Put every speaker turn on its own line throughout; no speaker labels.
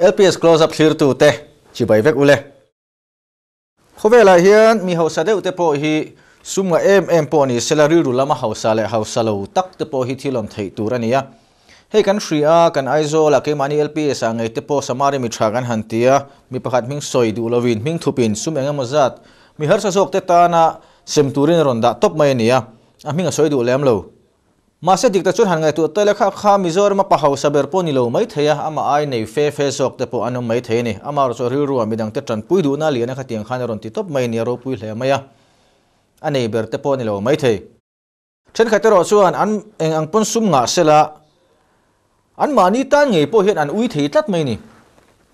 LPS close up clear tu te chi bai vek ule. Khowela hian mi hausa deuh te po hi. Sumga em em po ni salary ru lama hausa le hausa lo tak te po hi thilom thei tur ania hei kan hria kan aizo la ke mani LPS a à, ngai te po samari mi tha kan hantia mi pakhat ming soi du lovin ming thupin sum enga mazat mi har sa sok te ta na, sem turin ronda top mai nia a minga soi du lem lo mà sẽ dikta chun han ngai tu tele kha kha mizor ma pahau saber po ni lo mai theya ama ai nei fe fe sok te po anum mai the ni ama ro ri ru à, mi dang te tran pui du na li na kha tiang khan ron ti top mai ni ro pui hle maya anei ber te po ni lo mai the chen kha te ro chuan an eng ang pon sum nga sela an ma ni tan ngei po hian an ui thei tlat mai ni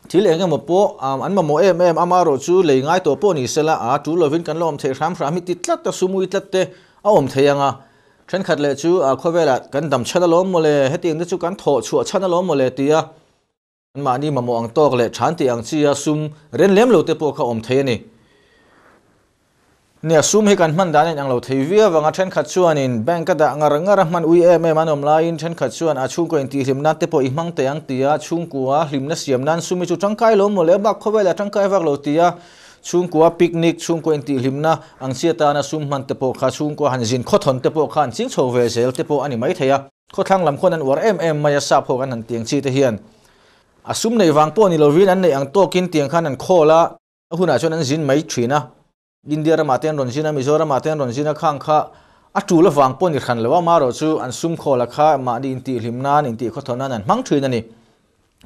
thil eng mo po à, an ma mo em em ama ro chu le ngai to po ni sela a tu lovin kan lom the ram ram mi ti tlat ta sumui tlat te a om theyanga à, chen khat le chu a à, khovela kan dam chana lom mole heti ing chu kan tho chu chana tí mole tia ma ni ma mo ang tok le chán ti ang chi à, a sum ren lem lo te po kha om the ni nè sum he kan man dan ang lo thei via wanga chen khat chuan in bank ka da ngar ngar man ui em em anom lain chen khat chuan a chung ko in ti hlim na te po i mang te ang tia chung kuwa hlim na siam nan. Sumi chu tangkai lo mole ba khovela tangkai wak lo tia ซุ่มกัวปิกนิกซุ่มกัวอินทิลิมนาอังเซียตานาซุ่มมันเตโปข้าซุงกัวฮันจินขดทนเตโปขันจิงโซเวเซลเตโปอันนี้ไม่เทียข้อทั้งลำคนนั้นวอร์เอ็มเอ็มมายาซาพกันหันเตียงชีเตเฮียนอาซุ่มในวังป้อนิโลวินอันในอังโตกินเตียงข้านั้นโคละหุ่นอาชนนั้นจินไม่ชีนะอินเดียรามาเตียนรอนจินะมิโซรามาเตียนรอนจินะข้างข้าอาจูละวังป้อนิขันเลยว่ามาโรจูอันซุ่มโคละข้ามาดีอินทิลิมนาอินทิขดทนนั้นมั่งชีนั่นนี่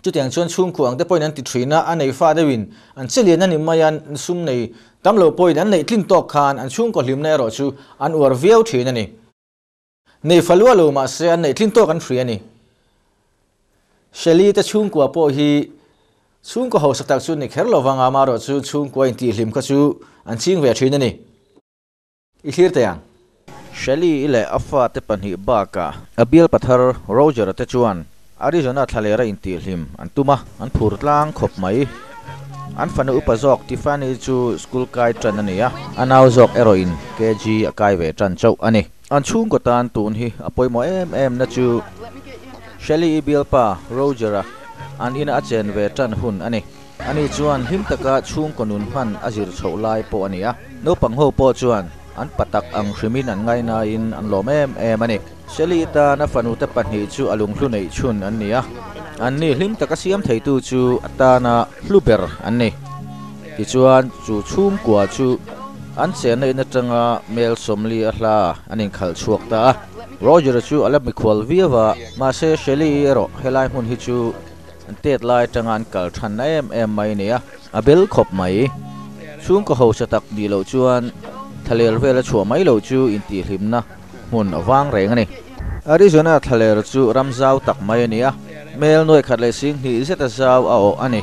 chú tiếng chuan chung khuang te point an ti thina an nei fa de win. An chelian ani mayan sum nei. Tam lo point an nei tlin tok khan, an chung ko hlim nei ro chu an ur viau thin ani nei falwa lo ma se an nei tlin tok an free ani sheli te chung ko po hi chung ko ho sak tak chu ni kher lo wanga ma ro chu chung ko in ti hlim kha chu an ching ve thin ani i hlir te yang
sheli ile afa te pan hi ba ka. Abial pathar roger te chuan. Arizona thalera in ti hlim an tuma an phur tlang khop mai an fanu upa zok Tiffany chu school kai tran ania anaw zok heroin kg akai ve tran chau ani an chung ko tan tun hi apoi mo em em na chu Shelly Bilpa Roger an ina achen ve tran hun ani ani chuan him taka chung ko nun man azir chho lai po ania no pang ho po chuan an patak ang hrimin an ngai na in an lom em em ani. Shelly na fanu te pahnih chu alung hlu nei chun an nia. An ni hlim taka siam thei tu chu ata na hluber an ni. Ti chuan chu chhum kwa chu an chen nei na tanga mel somli a hla anin khal chuak ta. Roger chu alap mi khwal viawa ma se Shelly e ro helai hun hi chu an tet lai tanga an kal than na em em mai nia. Abel khop mai. Chung ko ho satak di lo chuan ะเลเวลชัวไม่เลวจูอินตีหิมนะมุนว่างแรงนี่อาริโซนาทะเลจูรำเจ้าตักไม่เนี่ยเมลนวยขัดเลสิงหีเสตเจ้าเอาอันนี้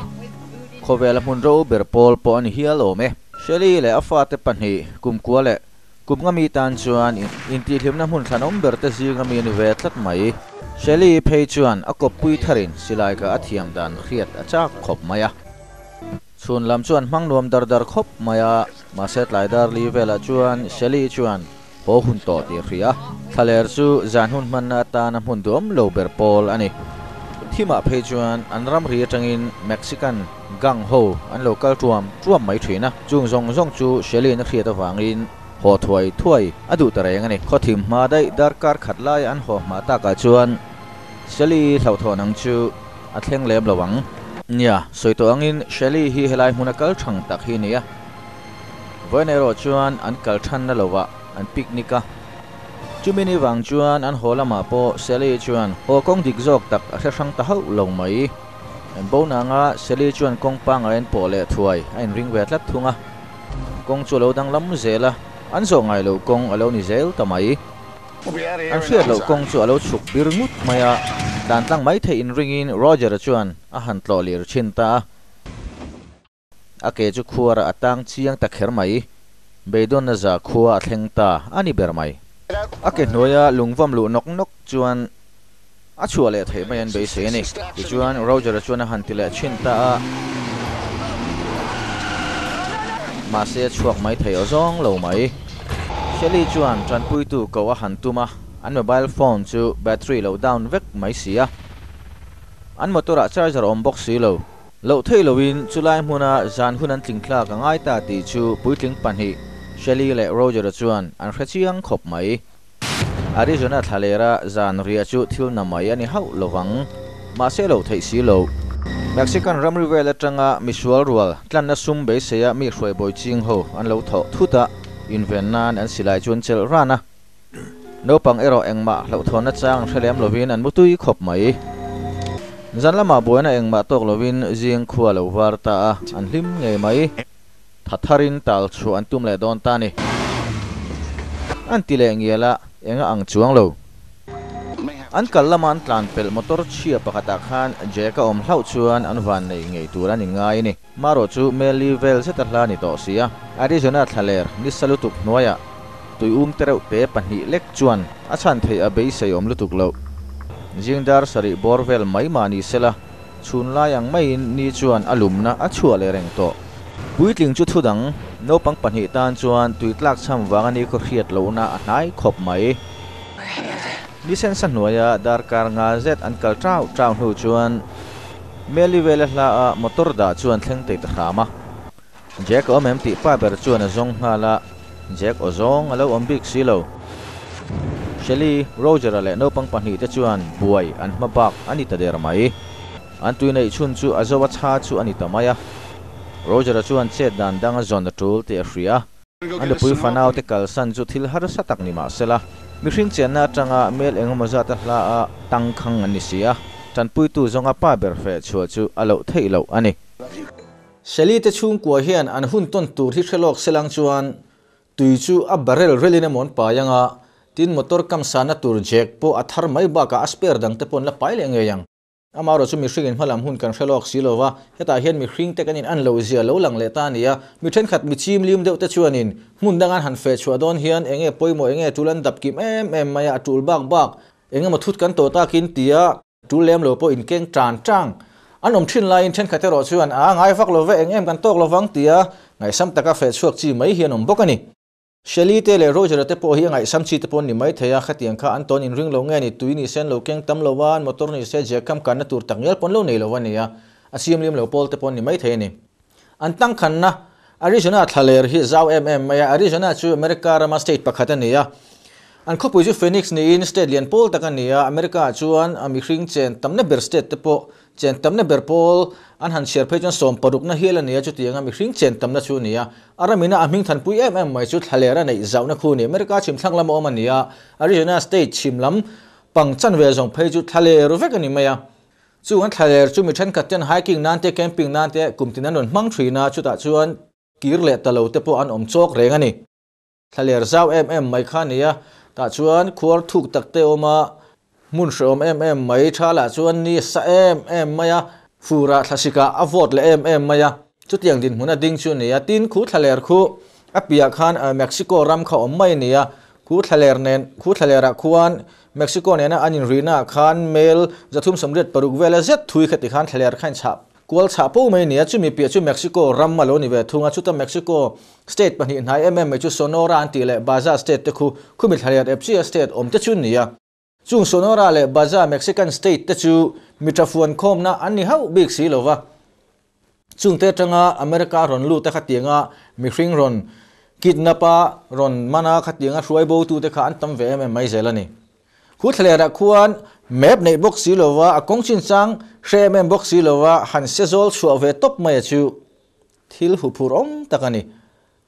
ขเวลมุนโรเบอร์พอลปอนเฮียโอเมเชลีเลอฟาเตปันฮีกุมกัวเลกุมงามีตันชวนอินตีหิมนะหุ่นขนมเบอร์เตซิงมีนิเวทัดไม่เชลีเพย์ชวนอกบปุยทารินสิไลายกะอธิยมดันเครียดอาจากขบมายะชวนลำชวนมังรวมดาร์ดาร์ขบมายะ dar li vela chuan sheli chuan po hun to ti ria thaler chu zan hun man na ta na hun dom lo ber pol ani thima phei chuan an ram ri tangin mexican gang ho an local tuam tuam mai thina chung zong zong chu sheli na khia ta wangin ho thuai thuai adu ta reng ani kho thim ma dai dar kar khat lai an ho ma ta ka chuan sheli thlau tho nang chu a thleng lem lawang nia soi to angin sheli hi helai munakal thang tak hi nia voinero chuan an kal than na à an mình chumini wang chuan an holama po seli chuan ho kong dik zok tak a sang ta hau lo mai. En bo na nga seli chuan kong pang en po le thuai anh ring ve tlat thunga kong chu lo dang lam zela an zo ngai lo kong alo ni zel tamai an fiat lo kong chu alo chuk bir ngut maya dan tlang mai the in ring in roger chuan a han tlo lir chin ta ake chu khuara atang chiang ta kher mai. Beidon na za khuwa thleng ta, ani ber mai. Ake noya lungvam lu nok nok chuan a chua le thei mai an be se ni. Ti chuan roger chuan han tile chin ta. A ma se chuak mai thei ozong lo mai. Sheli chuan chan pui tu ko a han tuma an mobile phone chu battery lo down vek mai sia. An motora ah charger on box si lo lo thei lovin chulai hmuna zan hunan tlingthla ka ngai ta ti chu puitling panhi Shelly le Roger chuan, an chiang khop mai. Arizona thalera, zan ria chu thil na mai ani hau lowang ma se lo thei si lo. Mexican Ram River le tanga misual rual, tlan na sum be se ya mi hroi boi ching ho, an lo tho thuta in ven nan an silai chuan chel rana no pang ero engma lo thon na chang threlem lovin an mutui khop mai zan lama boina engma tok lovin jing khua lo war ta. An hlim nge mai thatharin tal chu an tum le don ta ni an tile ngiala enga ang chuang lo an kal lama an tlan pel motor chia pakata khan jeka om hlau chuan an van nei ngei tur an ngai ni maro chu meli vel se ta ni to sia arizona thaler ni salutuk noya tui um tereu te pahni lek chuan a chan thei a bei sei om lutuk lo jingdar sari borvel mai mani sela chun lai, yang mai ni chuan alumna a chua le reng to puitling chu thudang no pang pahni tan chuan tui tlak cham wangani ko khiat lo na a nai khop mai ni sen san noya dar kar nga zet an kal trau trau hu chuan. Meli vele hla a motor da chuan thleng te ta khama Jack om em ti pa ber chuan a zong hala Jack Ozong alo ombik silo Shelly Roger à ale no pang pahni te chuan buai an mabak ani ta der mai an tui nei chun chu azowa à cha chu ani ta maya à. Roger chuan che dan dang zon da tul te fria an pui fanau te kal san chu thil har satak ni ma sela mi hring chen na tanga mel engemaw za ta hla a tang khang ani sia Chân pui tu zonga pa ber fe chu chu alo thei lo ani
Shelly te chung kwa hian an hun ton tur hi threlok selang chuan tui chu a barrel relin mon pa yanga tin motor kam sana tur jek po athar mai ba ka asper dang te pon la pai le nge yang. Amaro chu mi hringin hmalam hun kan khelok silova heta hian mi hring te kanin an lo zia lo lang le ta nia mi then khat mi chim lim deuh te chuanin mun dangan han fe chua don hian enge poimo enge tulan dap kim em em maya tul bak bak. Enge ma thut kan to ta kin tia tul lem lo po in keng tran trang, an om thin lai in then khate ro chuan a ngai fak lo ve eng em kan tok lo wang tia ngai sam taka fe chuak chi mai hian om bokani Shelly te le Roger te po hi ngai sam chi te pon ni mai theya à, khatiang kha anton in ring lo nge ni tuini sen lo keng tam lo wan motor ni se je kam kan na tur tak ngel pon lo nei lo wan ya asiam lim lo pol te pon ni mai the ni an tang khan na, Arizona thaler hi zau mm maya Arizona chu America rama state pakhata ni ya à. an kho pu ju Phoenix ni in state lian pol tak ni ya à. America chuan, ami hring chen tam na ber state te po chen tam na ber pol an han share page som paruk na hela ne chu tianga mi hring chen tam na chu nia. Aramina aming than pui em em mai chu thalera nei zau na khu ni. America chim thlang lam om ania. Arizona state chim lam pang chan ve jong phei chu thale ru vek ani maya. Chu an thale chu mi than katen hiking nan te, camping nan te kumtin anon mang thina chu ta chuan kir le talo te po an om chok reng ani. Thale zau em em mai kha nia. Ta chuan khuar thuk takte oma mun shom em em mai thala chuan ni sa em em maya. ฟูระทัศิกาอวอดเลเอ็มเอ็มมายาจุดยังดินหัวนาดิ้งชุนเนี่ยตินคูทะเลคูอเปียคันเม็กซิโกรัมเขาไม่เนี่ยคูทะเลร์เนคูทะเลระควานเม็กซิโกเนี่ยนะอันยินรีน่าคันเมลจะทุ่มสมเร็จปรุกเวลเจะทุยขติคันทะเลร์ขันฉับกอลชาปูไม่เนี่ยจุมีเปียจุเม็กซิโกรัมมาลนี่เวทุงาชุดตเม็กซิโกสเตทปะนี่นายเอ็มเอ็มจุโซโนราอันตีเลบาซาสเตทตะคูคูมิทะเลร์เอฟซีสเตทอมจะชุนเนี่ย chung sonora le baza mexican state te chu mitrafuan khom na ani hau big si lova chung te tanga america ron lu te khatianga mi hring ron kidnapa ron mana khatianga hruai bo tu te kha an tam ve me mai zelani khu thle ra khuan, map nei box si lova a kong chin sang she mem box si lova han sezol zol ve top mai chu. Thil hu phur om takani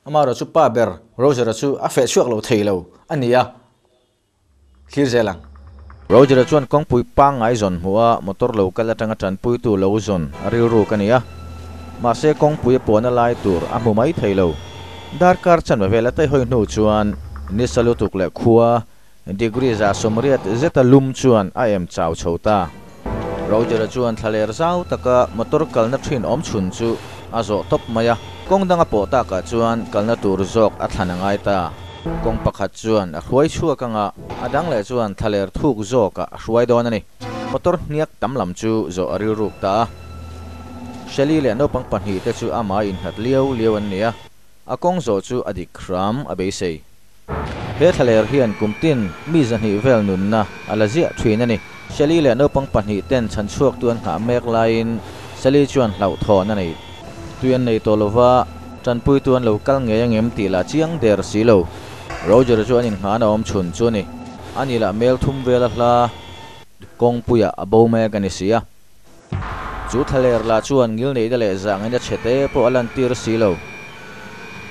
amara chu pa ber roger chu a fe chuak lo theilo ania khir zelang
Roger chuan kong pui pang ai zon hua motor lo kala tanga tran pui tu lo zon ari ru kania ma se kong pui pona lai tur a mu mai thailo dar kar chan ve vela tai hoi nu chuan. Ni salu tuk le khua. Degree za somriat zeta lum chuan. A em chau chhota Roger chuan thaler zau taka motor kalna thin om chun chu. A zo top maya kong danga po ta ka chuan. Kalna tur zok a thlanangai ta kong pakhat chuan a hruai chhuak anga adang le chuan thaler thuk zawk a hruai dawn ani. Motor hniak tam lam chu zo ari ruk ta sheli le no pang panhi te chu ama in hat liau liau an nia a. Kong zo chu adik khram a be sei. He thaler hian kumtin mi zan hi vel nun na ala zia thwin ani. Sheli le no pang panhi ten chan chuak tuan ha mek lain. Sheli chuan hlau thon ani. Tuyan nei tolova chan pui tuan lo kal nge em ti la chiang der si lo roger chuan in hana om chun chu ni. Ani la mel thum vela hla. Kong puya abo me kan sia chu thaler la chuan ngil nei dale zang ina chete po alan tir si lo.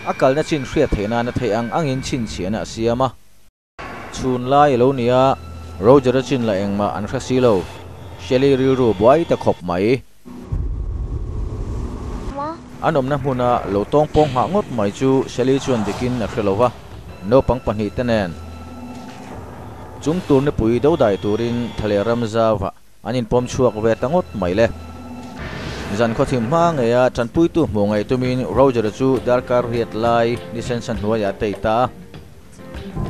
Akal na chin hriat theina na thei ang angin chin chiana siama chun lai lo nia roger chin la engma an kha si lo. Sheli ri ru boy ta khop mai. Anom na hmuna lo tong pong ha ngot mai chu sheli chuan dikin na khrelowa no pang pani tanen chung tur ne pui do dai turin thale ram zawa anin pom chuak ve tangot mai le zan kho thim ma nge ya chan pui tu mo ngai tumin roger chu darkar riat lai ni sen san huwa ya teita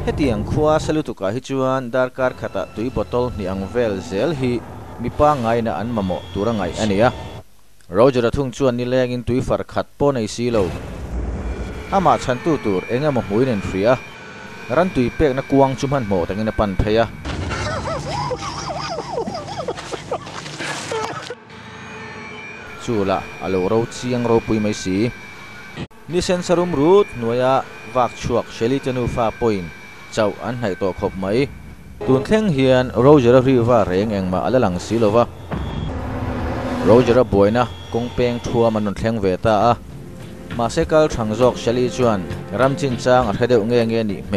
hetiang khuwa salutu ka hi chuan darkar khata tui botol ni ang vel zel hi mipa ngai na an mamo tura ngai ania roger thung chuan ni leng in tui far khat po nei si lo ama chan tu tur enga mo huinen fria ran tui pek na kuang chumhan mo tangin na pan pheya chula alo ro chiang ro pui mai si. Ni sen sarum rut noya vak chuak sheli chanu fa point chau an hai to khop mai. Tun thleng hian roger riva reng engma alalang silova roger boina kongpeng thua manon thleng ve ta a. มาเซกัลทางจอกเชลีชวนรำจินจางอัดเคเดอเงี้ยเงี้ยนี่เม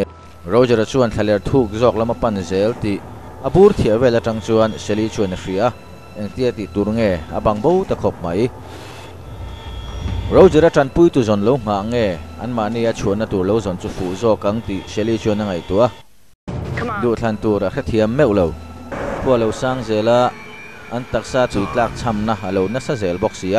โรเจอร์ชวนทะเลทุกจอกละมาปันเซลตีอบูร์เทียเวลาทางชวนเชลีชวนเฟียเอ็งเตียติตูรงเงี้ยอบังบูตะขบไหมโรเจอร์ทันปุยตุจนลงหางเงี้ยอันมาเนี่ยชวนตัวโลจนจูฟูจอกังตีเชลีชวนยังไงตัวดูทันตัวระเทียมเมวเลวพวกเราสร้างเซล่าอันตักซาจุดลักชำนะเราเนสเซลบ็อกเซีย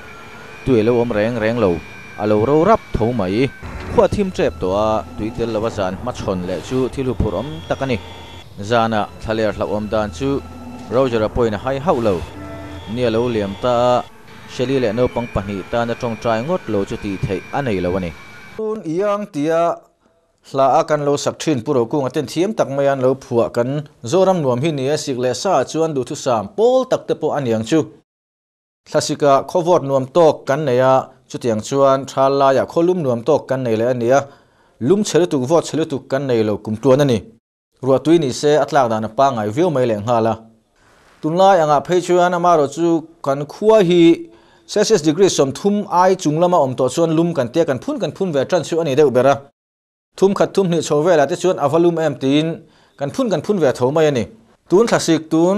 ตัวเลวอมแรงแรงเลวอาเลวเรารับเท่าไหมขวาทีมเจ็บตัวตุยเดลเลวสันมาชนและชูที่ลูพรอมตะกันนี่จานะทะเลทลอมดานชูเราจะรับไปนะให้เฮาเลวเนี่ยเลวเลี่ยมตาเชลีเละโนปังปนิตาในตรงใจงดเลวจะตีไทยอันไหนเลววันนี้
ตุนยังเตียลาอากันเราสักชินปุโรกุงเต็นเทียมตักมายันเราผัวกันโจรมหนวมหินเนี่ยสิกเลซ่าจวนดูทุสามโปลตักเตปอันยังชู คลาสิกาขวดนวมโตกกันเนี่ยจุดยังชวนชาลายาขลุ่มนวมโตกกันเนี่ยเลยอันเนี้ยลุ่มเฉลตุกวอดเฉลตุกกันเนี่ยเรากลุ่มตัวนั่นนี่รัวตุยนี่เสอัตลากดานปังไงวิวไม่แรลงฮาละตุนลายังอะเพชวนนามารจูกันขัวฮีเซสสดีกรีสมทุมไอจุงละมาอมตัวชวนลุ่มกันเตี้ยกันพุ่นกันพุ่นเวทรันชวนนี่เดือบเบระทุมขัดทุ่มนี่โชเวลาที่ชวนอวลุ่มเอ็มตีนกันพุ่นกันพุ่นเวทโถมาเนี่ยนี่ตุนคลาสกตุน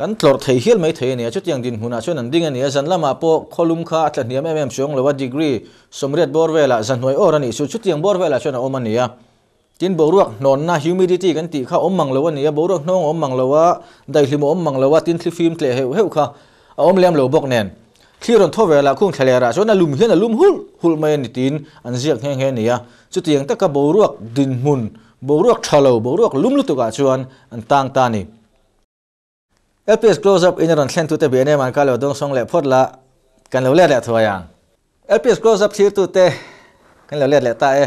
kan tlor thei hial mai thei ni chutiang din huna chu nan ding ani zan lama po kholum kha atla niam em em chong lo wa degree somriat borvela zan hoi orani chu chutiang borvela chu na omania tin boruak non na humidity kan ti kha om mang lo ani boruak nong om mang lo wa dai hlim om mang lo wa tin thli film tle heu heu kha om lem lo bok nen thliron tho vela khung thlera so na lum hian lum hul hul mai ni tin an ziak heng he ni ya chu tiang ta ka boruak din mun boruak thalo boruak lum lu tu ka chuan an tang ta ni LPS close up in ron thlen tu te bene man ka lo dong song le phot la kan lo le le thoyang LPS close up thir tu te kan lo le le ta e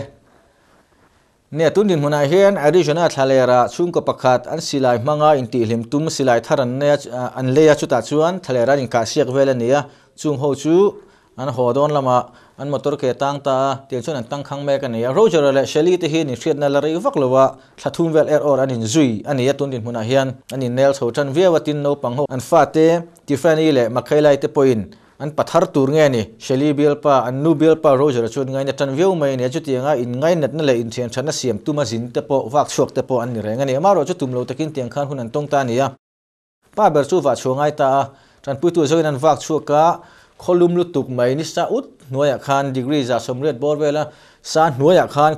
nia tun din huna hian arizona thalera chung ko pakhat an silai manga, in ti hlim tum silai tharan ne an à, leya chuta chuan thalera in ka siak vela nia chung ho chu an hodon lama an motor ke tang ta tian chuan an tang khang me ka nia roger le sheli te hi ni hriat na la rei vak lowa thathum vel er or anin zui. Ani atun din huna ah hian. Ani nel chho chan via watin no pang ho. An fa te, tiffany le makhailai te poin. An pathar tur nge ni. Sheli bil pa, an nu bil pa roger chun ngai na tan view mai ne chuti nga in ngai nat na le in thian thana siam. Tuma zin te po wak chuak te po an ni renga ni amaro chu tumlo takin tiang khan hun an tong ta ni ya pa ber chu wa chu ngai ta tan pu tu zo in an wak chuak ka. Kholum lutuk mai ni sa ut. หน่วยอาคารดีกรีจากสมเด็จบอร์เวลาสารหน่วยอาคาร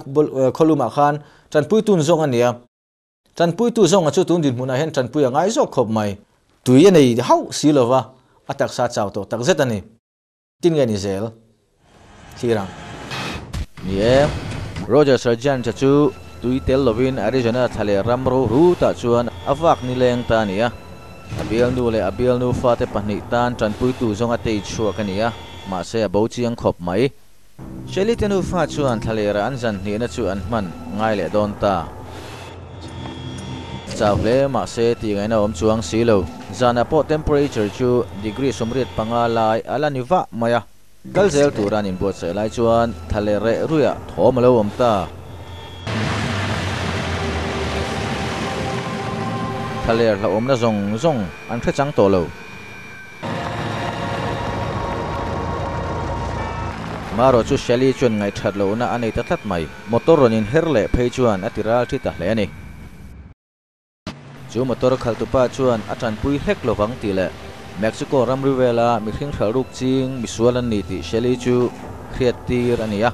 คอลุมอาคารจันปุยตุนซงอันเนียจันปุยตุนซงอันชุดตุนดินมุนาเห็นจันปุยยังไงยซกขบไม่ตุยในเฮาสิลวะอัตักซาเจ้าโตตักเซตันนี่ตินเงินอิเซลสีรัง
นี่ยโรเจอร์เซอร์เจนจะชูตุยเทลลวินอาริจนาทะเลรัมโรรูตัาชวนอฟักนี่เลงตาเนีย abil nu le abil nu fate pahnih tan tan pui tu zonga ชัวกันเนี้ย มาเสียบ่เจียงขบไหมเชลิตินูฟ้าชวนทะเลรันจันนี่นะชวนมันง่ายเลยโดนตาจาวเลมาเสียตีไงนะอมชวงสีโลจานาโปเทมเพอเรเจอร์ชูดีกรีสมริดปังอาลายอลานิวะมายากัลเซลตูรานินบวชเสลายชวนทะเลเรรุ่ยโถมาเลวอมตาทะเลละอมนะจงจงอันเพื่อจังโตโล zong a chuan ti maro chu shali chun ngai na anei ta mai. Motor ronin herle phei chuan atiral thi ta hle ani. Chu motor chuan pui hlek lo ti le mexico ram rivela mi ching, mi ni ti shali chu khriat ania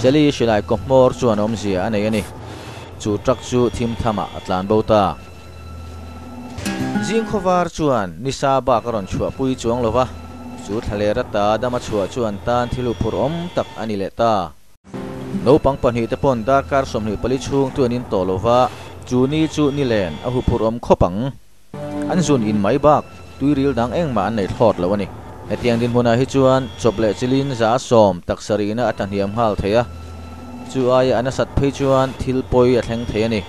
Shali shilai komor chuan om zia anei ani. Chu truck chu thim thama atlan bota จิงขวารชวนนิสาบากรอนชัวปุยจวงลวะจูทะเลรตาดามาชัวชวนตานทิลุพุรอมตักอันิเลตาโนปังปันหิตปนดาการสมหิปลิชุงตัวนินโตลวะจูนีจูนิเลนอหุพุรอมขปังอันจุนอินไมบากตุยริลดังเองมาอันในทอดแลวะนี่ไอเตียงดินมัวนาฮิจวนจบเลจิลินจาสอมตักสรีนะอัตันเฮียมฮัลเทียจูอายอันสัตพิจวนทิลปอยอัตแหงเทียนี่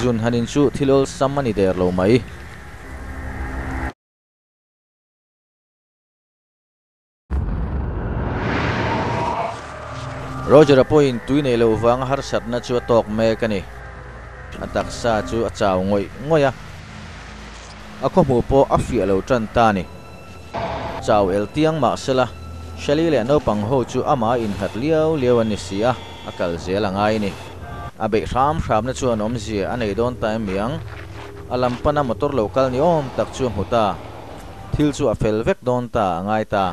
จุนฮันินชูทิลอลซัมมันิเดอร์โลไหม Roger Apoin tui nei lo wang har sat na chu tok me kani atak sa chu a chaw ngoi ngoya a kho mu po a fi lo tran ta ni chào el tiang ma sela. Shali le no pang ho chu ama in hat liao liao ni sia akal zel angai ni abe ram ram na chu anom zia anei don ta miang alam pana motor local ni om tak chu huta thil chu a fel vek don ta angai ta.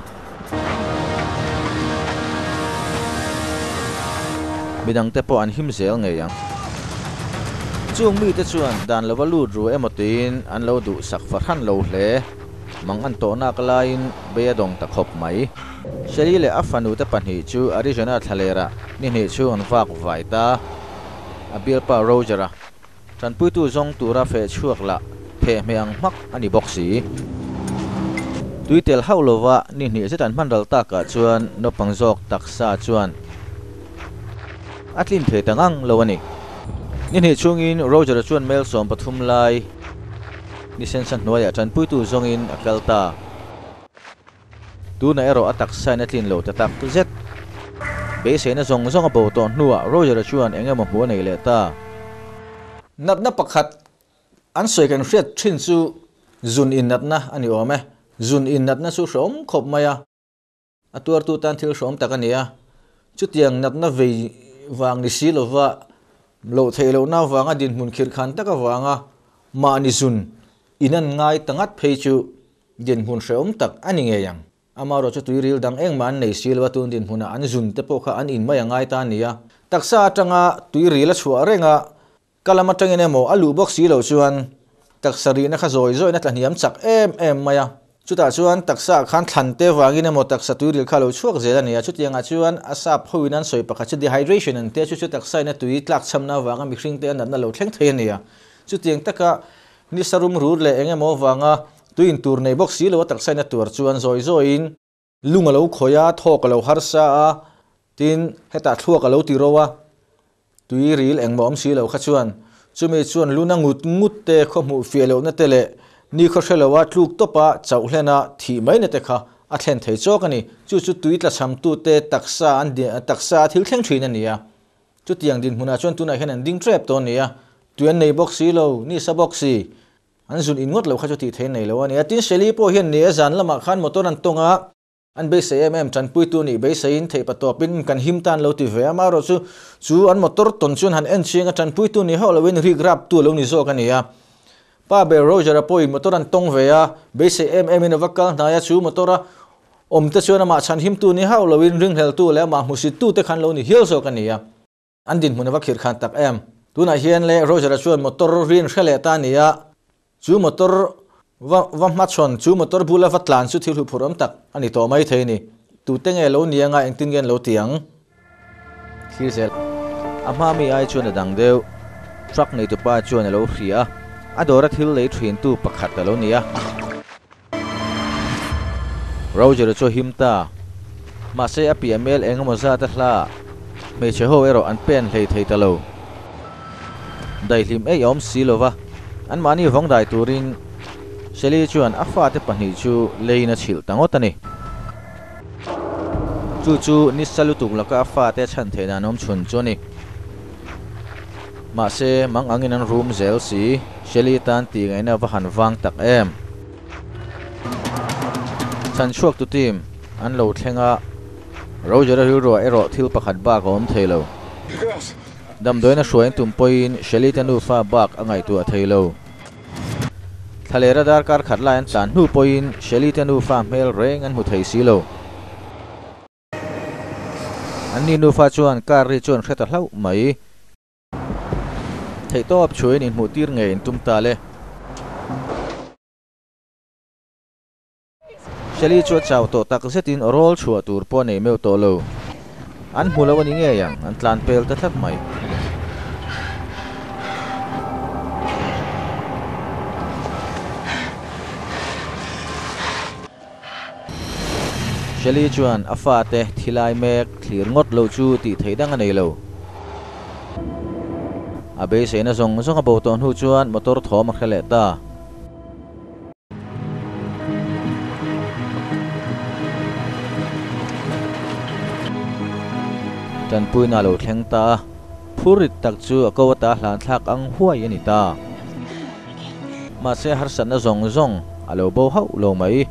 Midang te po an him zel nge yang chung mi te chuan dan lova lu ru emotin, an lo du sak farhan lo hle. Mang an to nak lain be dong ta khop mai. Sheri le afanu te pan hi chu arizona thalera. Ni ni chu an vak vai ta. Abil pa rojera tran pui tu zong tura fe chuak la. Phe meang mak ani boxi tuitel haulova ni ni se tan mandal ta ka chuan no pangjok taksa chuan atlin the tangang lowani ni ni chungin roger chuan mel som, pathum lai, ni sen san noya chan pui tu zong in akalta tu na ero atak sai na tin lo ta tak tu zet. Be se na zong zong abo ton nuwa roger chuan enga mo nei le ta.
Nat na pakhat, an soi kan hriat thin chu zun in nat na, ani ome eh. zun in nat na su shom khop maya. Atuar tu tan thil shom takania chutiang nat na vei wang ni si lova lo thei lo na wanga din mun khir khan taka wanga ma ni sun inan ngai tangat phei chu din hun hreom tak ani nge yang ama ro chu tui ril dang eng man nei silwa tun din huna an zun te po kha an in mai ngai ta nia taksa atanga tui ril a chhuwa renga kalama tangene mo alu box si lo chuan taksari na kha zoi zoi na tla niam chak em em maya chuta chuan taksa khan thlan te wangin emo taksa tui ril kha lo chuak zela nia. Chutianga chuan asa phoin an soi pakha chu dehydration an te chu chu taksa na tui tlak chamna wanga mi hring te an na lo thleng thei nia. Chutiang taka ni sarum rur le enge mo wanga tuin tur nei box si lo tak sai na tur chuan zoi zoi in lunga lo khoya, thok lo har sa a tin heta thuak lo ti rowa. Tui ril eng mom si lo kha chuan. Chumi chuan luna ngut ngut te kho mu fi lo na tele ni kho shelo wa tluk topa pa thi mai na te kha a thlen thei chok ani chu chu tui tla sam tu te taksa an di taksa thil thleng thin ania chu tiang din huna chon tuna hen an ding trap to nia tuyên nei box si lo, ni sa box si an zun in ngot lo kha chu ti thei nei lo ani atin sheli po hian ne zan lama khan motor an tonga. An be se em em chan pui tu ni be se in thei pa to pin kan him tan lo ti ve ma ro chu chu an motor ton chun han en chinga chan pui tu ni ho lo win ri grab tu lo ni zo kan ya pa be roger apoi motoran tong ve ya em em in avakal na ya chu motora om te chuan ma chan him tu ni ho lawin ring hel tu le ma musi tu te khan lo ni hiel so kan ya andin din khir khan tak em. Tuna hian le roger chuan motor rin khale ta ni ya chu motor va va ma chon, chu motor bula vatlan chu thil hu phuram tak. Ani to mai thei ni. Tu te nge lo ni anga engtin gen lo tiang khir sel.
Ama mi ai chuan dang deu. Truck nei tu pa chuan lo hria adora thil lei thuin tu pakhat lo nia roger cho himta ma se a pml engemaw za ta hla. Me che ho ero an pen hlei thei ta lo. Dai hlim ei om silova an mani vong dai turin. Seli chuan a fa te pahnih chu leina chhil tangot ani. Chu chu ni salu laka a fa te chan thena nom chun chu ni ma se mang angin an room zel si seli tan ti ngai na va han wang tak em. Chan chuak tu tim an lo thlenga roger a ro ero thil pakhat ba kom theilo dam doina hruai tum poin seli tanu fa bak angai tu a theilo thalera dar kar khat lai an tlan nu poin sheli tenu fa mel reng an mu thei silo an ni nu fa chuan kar ri chuan kheta hlau mai thei top chuin in mu tir nge in tum ta le sheli chu chaw to tak zetin rol chhuwa tur po nei meu to lo an hmu lo ani nge yang an tlan pel ta thak mai Shelley chuan a à fa te thilai mek thlir ngot lo chu ti thei dang nei lo a be se na zong zong a bo ton hu chuan motor thom a khale ta. Tan pui na lo thleng ta. Phurit tak chu a ko ta hlan thlak ang huai ani ta. Ma se har san na zong zong a à, lo bo hau lo mai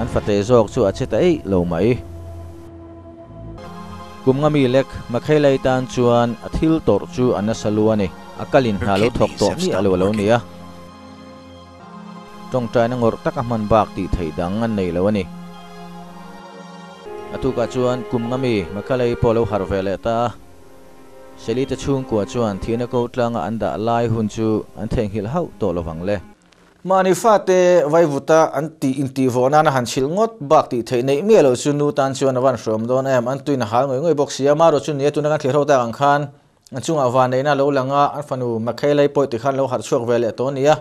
an fate zok chu acheta ei lo mai kum nga mi lek makhai lai tan chuan a thil tor chu an salu ani. Akalin ha lo thok to ni alo lo nia tong trai na ngor tak a man bak ti thei dang an nei lo ani. Atu ka chuan kum nga mi makhalai polo har vele ta. Seli ta chung kwa chuan thina ko tlanga anda lai hun chu an theng hil hau to lo wang le
mani fa te vai vuta an ti in ti vona na han chil ngot, bak ti thei nei melo chu nu tan chuan awan shom don em, an tuin hal ngoi ngoi box sia maro chun ne tu na kan thero ta ang khan. Chung awan nei na lo langa an fanu makhai lai poi ti khan lo har chuak vele to nia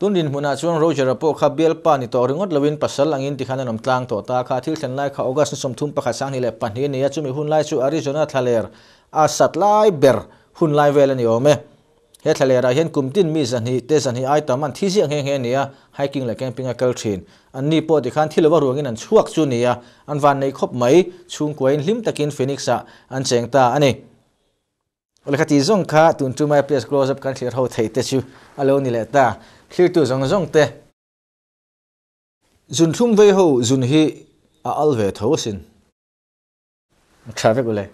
tunin hmuna chuan roger po kha bel pa ni to ringot lovin pasal angin ti khan nom tlang to ta kha thil thlen lai kha august som thum pakha sang ni le pan hi ni chumi hun lai chu arizona thaler asat lai ber hun lai vele ni ome he thale ra hian kumtin mi zan hi te zan hi ai tam an thi siang he he nia à. hiking la camping a kal thin an ni po ti khan thil wa ruangin an chuak chu nia à. an van nei khop mai chung koin lim takin phoenix a an cheng ta ani ole khati zong kha tun tu mai place close up kan clear ho thei te chu. Alo ni le ta. Clear tu zong zong te zun thum ve ho zun hi a alve tho sin traffic ule